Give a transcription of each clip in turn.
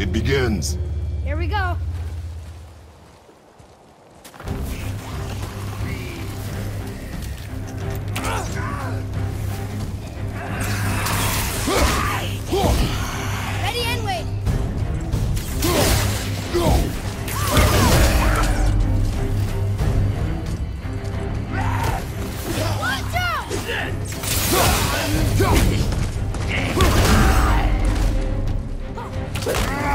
It begins. Here we go. Ready and wait. Watch out!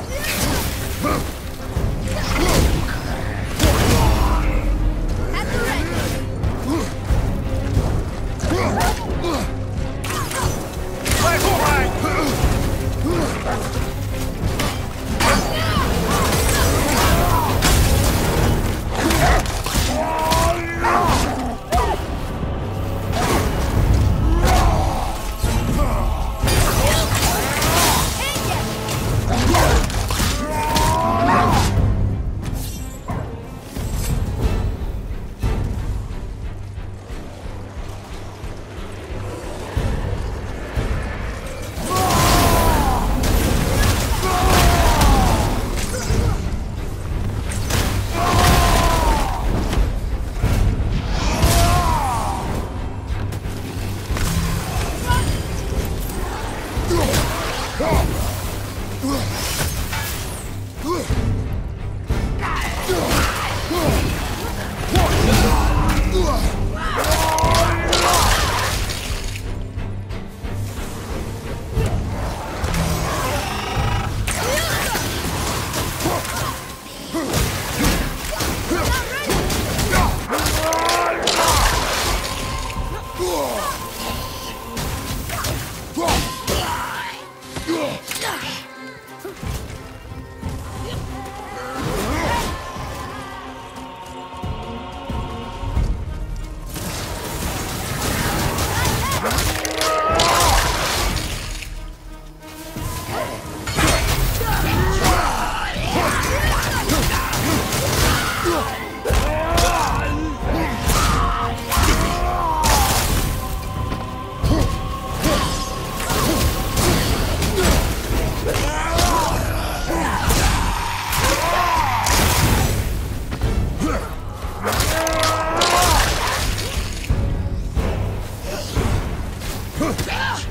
At Ugh.